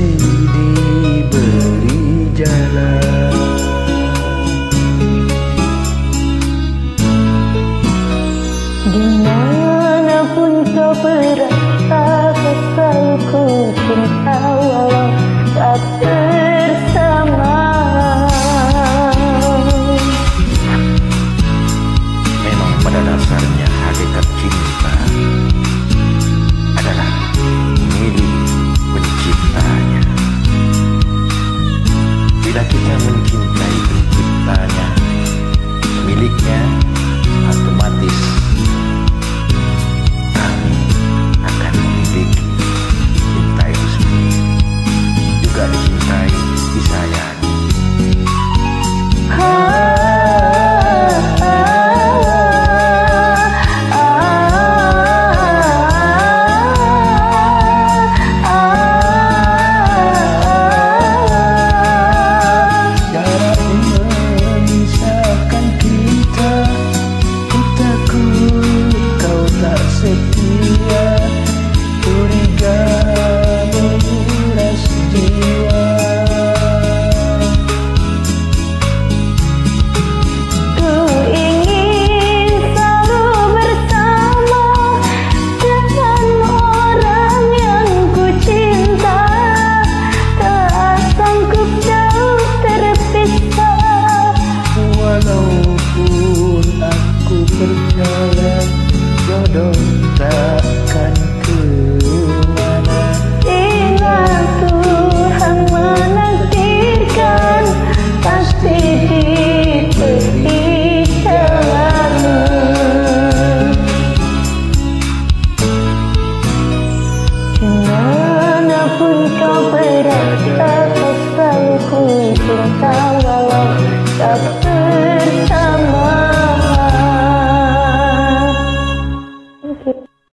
Pasti diberi jalan. Di mana pun kau berada Aku selalu ku cinta Walau tak Cinta walau ta bersama